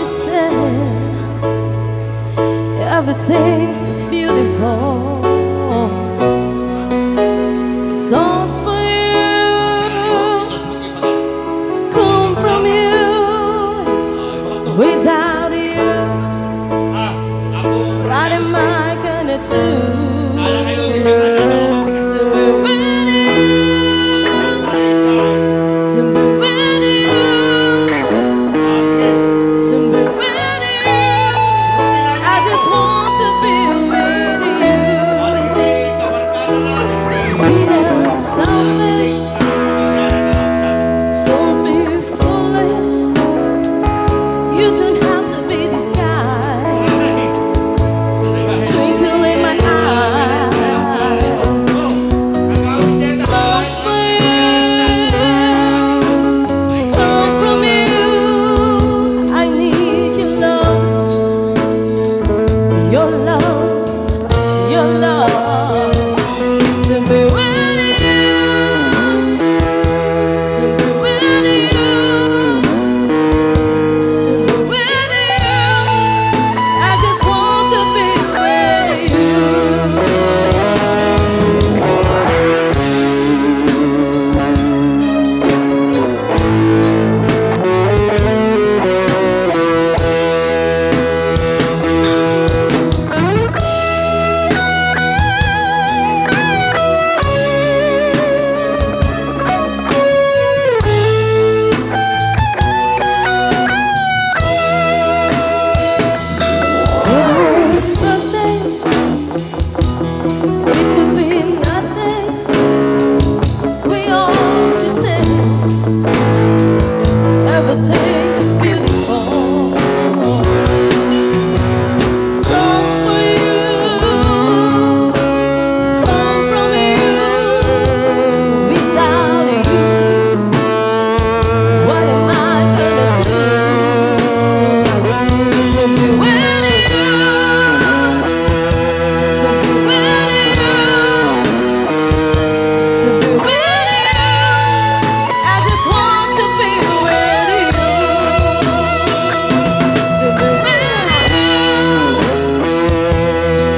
understand. Everything's as beautiful. Songs for you Come from you. Without you What am I gonna do? selfish.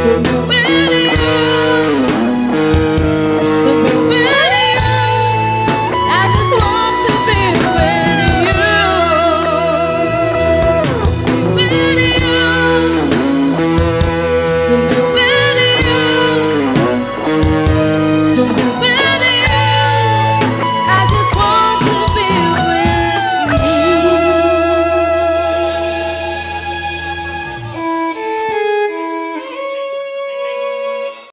to